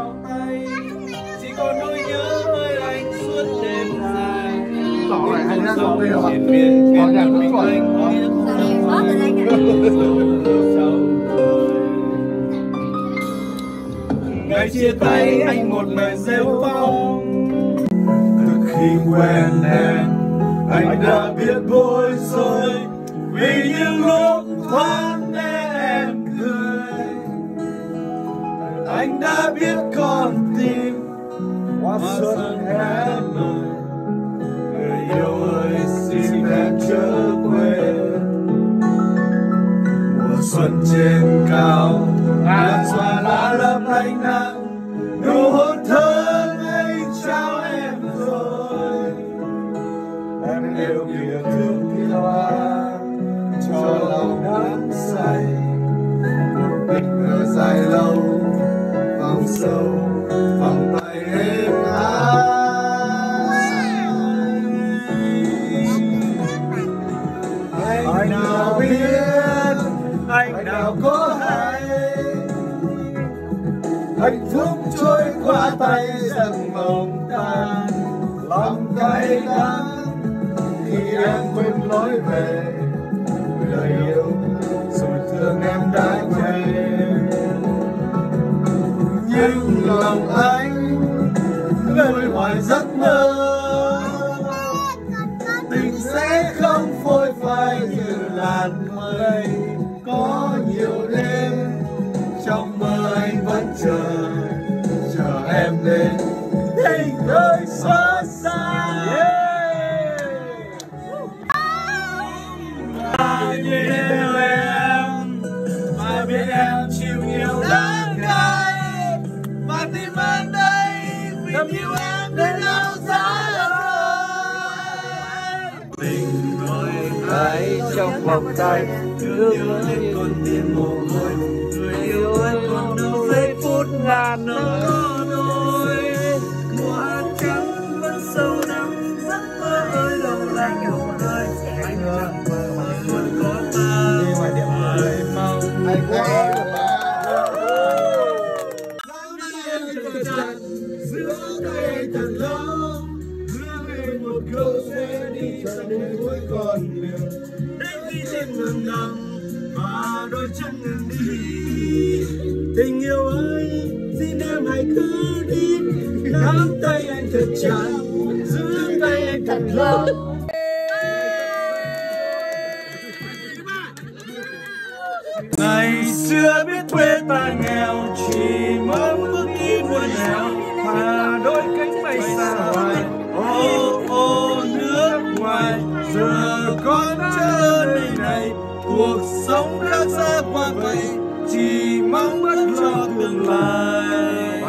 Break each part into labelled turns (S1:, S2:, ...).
S1: trao tay. Chỉ còn nỗi nhớ ơi anh suốt đêm dài.
S2: Tỏ lại hay ra tỏ đây
S1: Miền miền
S2: Tỏ
S1: anh
S2: giỏi
S1: biết
S3: Có từ đây
S1: ngày chia tay anh một lời rêu phong. Từ khi quen em anh đã biết bối rối vì những lúc thoáng anh đã biết con tim hoa xuân em ơi người yêu ơi xin em chớ quên. Mùa xuân trên cao ngàn xóa lá lấp lánh nắng. Nụ hôn thơ ngây trao em rồi. Em yêu kia vòng tay em ai anh nào biết anh nào có hay. hạnh phúc trôi qua tay giấc mộng tan lòng cay đắng khi em quên lối về lời yêu rồi thương em nhưng lòng anh người hoài giấc mơ. Tình sẽ không phôi phai như làn mây có trong vòng tay thương nhớ lên con tim mồ hôi. Người yêu ơi còn đâu giây phút ngàn nỗi nỗi. Mùa hát trắng vẫn sâu đậm giấc mơ ơi lâu lành hồng ơi anh ơi mơ mà luôn có ta. Người mong
S2: Hay quá
S1: Nắng đi em thật chặt, giữa tay thật lâu. Hứa về một câu sẽ đi ngừng nằm và đôi chân ngừng đi. Tình yêu ơi xin em hãy cứ đi, nắm tay anh thật chặt, giữ tay anh thật lâu. Ngày xưa biết quê ta nghèo cuộc sống khác xa qua vậy chỉ mong bất cho tương lai.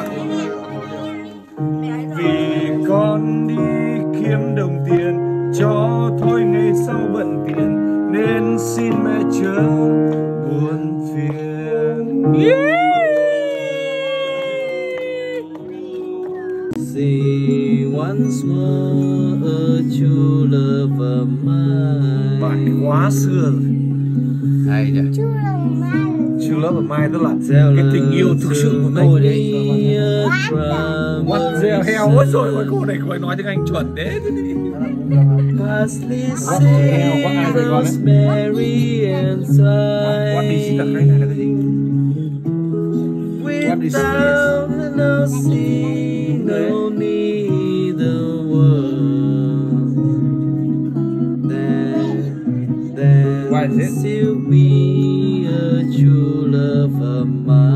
S1: Vì con đi kiếm đồng tiền cho thôi ngày sau bận tiền nên xin mẹ chớ buồn phiền.
S4: See once more a true love of mine.
S1: bài quá xưa rồi
S4: Hay nhỉ?
S1: chưa lớp ở mai tức là cái tình yêu thực sự của tôi đấy
S4: What
S1: gieo heo ôi rồi ôi cô này cô ấy nói tiếng anh chuẩn thế
S4: Parsley,
S2: đấy?
S4: rosemary and
S1: What đi xin là cái này là cái gì
S4: thyme. Without no sea, no need then
S2: What is it?
S4: still be a true love of mine.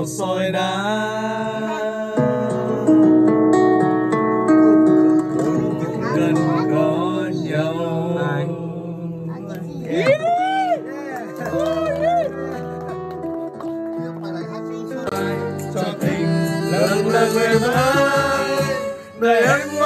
S2: vào soi đá. Gần
S1: có nhau. Cho tình lớn là người mãi đời anh